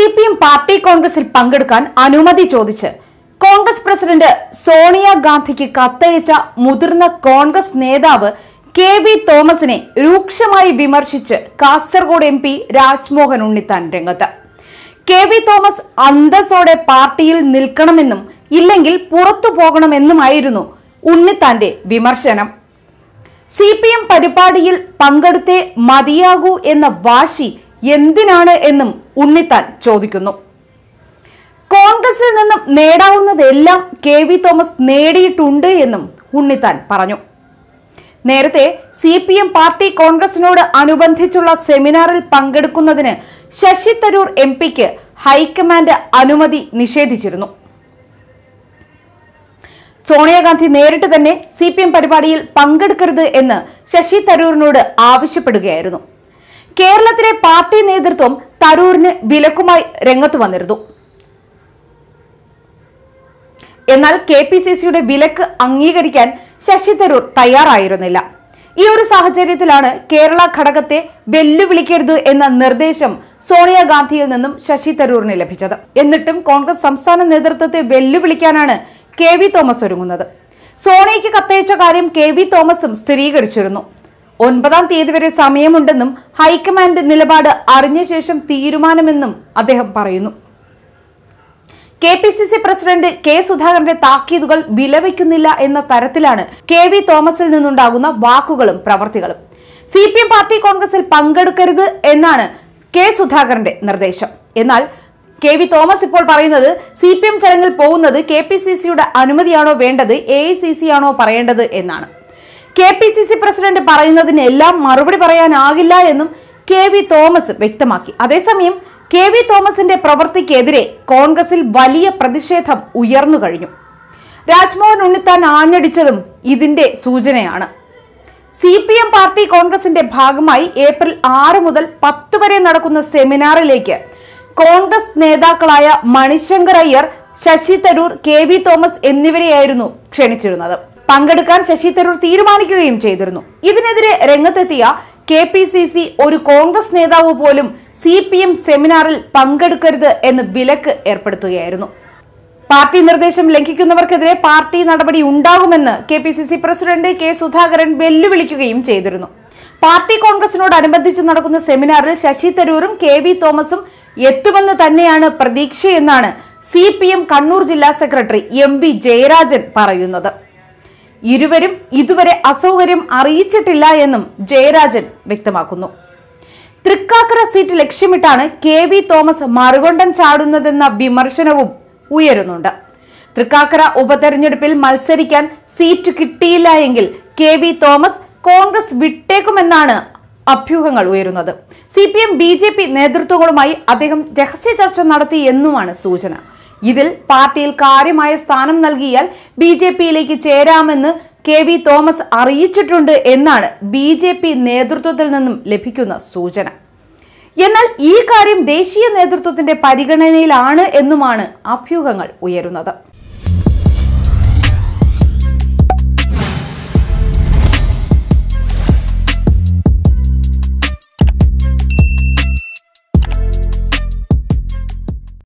C P M party കോൺഗ്രസിൽ പങ്കെടുക്കാൻ അനുമതി ചോദിച്ച് കോൺഗ്രസ് പ്രസിഡന്റ് സോണിയാഗാന്ധിക്ക് കത്തയച്ച മുതിർന്ന കോൺഗ്രസ് നേതാവ് കെ വി തോമസിനെ രൂക്ഷമായി വിമർശിച്ച് കാസർഗോഡ് എം പി രാജ്മോഹൻ ഉണ്ണിത്താൻ രംഗത്ത്. കെ വി തോമസ് അന്തസ്സോടെ പാർട്ടിയിൽ നിൽക്കണമെന്നും ഇല്ലെങ്കിൽ പുറത്തു പോകണമെന്നുമായിരുന്നു ഉണ്ണിത്താന്റെ വിമർശനം. സി പി എം പരിപാടിയിൽ പങ്കെടുത്തേ മതിയാകൂ എന്ന വാശി എന്തിനാണ് എന്നും ഉണ്ണിത്താൻ ചോദിക്കുന്നു. കോൺഗ്രസിൽ നിന്നും നേടാവുന്നതെല്ലാം കെ വി തോമസ് നേടിയിട്ടുണ്ട് എന്നും ഉണ്ണിത്താൻ പറഞ്ഞു. നേരത്തെ സി പി എം പാർട്ടി കോൺഗ്രസിനോട് അനുബന്ധിച്ചുള്ള സെമിനാറിൽ പങ്കെടുക്കുന്നതിന് ശശി തരൂർ എം പിക്ക് ഹൈക്കമാൻഡ് അനുമതി നിഷേധിച്ചിരുന്നു. സോണിയാഗാന്ധി നേരിട്ട് തന്നെ സി പരിപാടിയിൽ പങ്കെടുക്കരുത് എന്ന് ശശി തരൂരിനോട് ആവശ്യപ്പെടുകയായിരുന്നു. കേരളത്തിലെ പാർട്ടി നേതൃത്വം തരൂരിന് വിലക്കുമായി രംഗത്തു വന്നിരുന്നു. എന്നാൽ കെ പി സി സിയുടെ വിലക്ക് അംഗീകരിക്കാൻ ശശി തരൂർ തയ്യാറായിരുന്നില്ല. ഈ ഒരു സാഹചര്യത്തിലാണ് കേരള ഘടകത്തെ വെല്ലുവിളിക്കരുത് എന്ന നിർദ്ദേശം സോണിയാഗാന്ധിയിൽ നിന്നും ശശി തരൂറിന് ലഭിച്ചത്. എന്നിട്ടും കോൺഗ്രസ് സംസ്ഥാന നേതൃത്വത്തെ വെല്ലുവിളിക്കാനാണ് കെ വി തോമസ് ഒരുങ്ങുന്നത്. സോണിയയ്ക്ക് കത്തയച്ച കാര്യം കെ വി തോമസും സ്ഥിരീകരിച്ചിരുന്നു. ഒൻപതാം തീയതി വരെ സമയമുണ്ടെന്നും ഹൈക്കമാൻഡ് നിലപാട് അറിഞ്ഞ ശേഷം തീരുമാനമെന്നും അദ്ദേഹം പറയുന്നു. K P C C president K സുധാകരന്റെ താക്കീതുകൾ വിലവയ്ക്കുന്നില്ല എന്ന തരത്തിലാണ് കെ വി തോമസിൽ നിന്നുണ്ടാകുന്ന വാക്കുകളും പ്രവർത്തികളും. സി പി എം പാർട്ടി കോൺഗ്രസിൽ പങ്കെടുക്കരുത് എന്നാണ് കെ സുധാകരന്റെ നിർദ്ദേശം. എന്നാൽ കെ വി തോമസ് ഇപ്പോൾ പറയുന്നത് സി പി എം ചടങ്ങിൽ പോകുന്നത് കെ പി സി സിയുടെ അനുമതിയാണോ വേണ്ടത് എ ഐ സി സി ആണോ പറയേണ്ടത് എന്നാണ്. K P C C president പറയുന്നതിനെല്ലാം മറുപടി പറയാനാകില്ല എന്നും കെ വി തോമസ് വ്യക്തമാക്കി. അതേസമയം കെ വി തോമസിന്റെ പ്രവൃത്തിക്കെതിരെ കോൺഗ്രസിൽ വലിയ പ്രതിഷേധം ഉയർന്നു കഴിഞ്ഞു. രാജ്മോഹൻ ഉണ്ണിത്താൻ ആഞ്ഞടിച്ചതും ഇതിന്റെ സൂചനയാണ്. സി പി എം പാർട്ടി കോൺഗ്രസിന്റെ ഭാഗമായി ഏപ്രിൽ ആറ് മുതൽ പത്ത് വരെ നടക്കുന്ന സെമിനാറിലേക്ക് കോൺഗ്രസ് നേതാക്കളായ Manishankar Aiyar Shashi Tharoor K V Thomas എന്നിവരെയായിരുന്നു ക്ഷണിച്ചിരുന്നത്. പങ്കെടുക്കാൻ ശശി തരൂർ തീരുമാനിക്കുകയും ചെയ്തിരുന്നു. ഇതിനെതിരെ രംഗത്തെത്തിയ കെ പി സി സി ഒരു കോൺഗ്രസ് നേതാവ് പോലും സി പി എം സെമിനാറിൽ പങ്കെടുക്കരുത് എന്ന് വിലക്ക് ഏർപ്പെടുത്തുകയായിരുന്നു. പാർട്ടി നിർദ്ദേശം ലംഘിക്കുന്നവർക്കെതിരെ പാർട്ടി നടപടി ഉണ്ടാകുമെന്ന് K P C C president K Sudhakaran വെല്ലുവിളിക്കുകയും ചെയ്തിരുന്നു. പാർട്ടി കോൺഗ്രസിനോടനുബന്ധിച്ച് നടക്കുന്ന സെമിനാറിൽ ശശി തരൂരും കെ വി തോമസും എത്തുമെന്ന് തന്നെയാണ് പ്രതീക്ഷയെന്നാണ് സി പി എം കണ്ണൂർ ജില്ലാ സെക്രട്ടറി എം വി ജയരാജൻ പറയുന്നത്. ഇരുവരും ഇതുവരെ അസൗകര്യം അറിയിച്ചിട്ടില്ല എന്നും ജയരാജൻ വ്യക്തമാക്കുന്നു. തൃക്കാക്കര സീറ്റ് ലക്ഷ്യമിട്ടാണ് കെ വി തോമസ് മറുകൊണ്ടം ചാടുന്നതെന്ന വിമർശനവും ഉയരുന്നുണ്ട്. തൃക്കാക്കര ഉപതെരഞ്ഞെടുപ്പിൽ മത്സരിക്കാൻ സീറ്റ് കിട്ടിയില്ല എങ്കിൽ കെ വി തോമസ് കോൺഗ്രസ് വിട്ടേക്കുമെന്നാണ് അഭ്യൂഹങ്ങൾ ഉയരുന്നത്. C P M B J P നേതൃത്വങ്ങളുമായി അദ്ദേഹം രഹസ്യ ചർച്ച നടത്തി എന്നുമാണ് സൂചന. ഇതിൽ പാർട്ടിയിൽ കാര്യമായ സ്ഥാനം നൽകിയാൽ ബി ജെ പിയിലേക്ക് ചേരാമെന്ന് കെ വി തോമസ് അറിയിച്ചിട്ടുണ്ട് എന്നാണ് ബി ജെ പി നേതൃത്വത്തിൽ നിന്നും ലഭിക്കുന്ന സൂചന. എന്നാൽ ഈ കാര്യം ദേശീയ നേതൃത്വത്തിന്റെ പരിഗണനയിലാണ് എന്നുമാണ് അഭ്യൂഹങ്ങൾ ഉയരുന്നത്.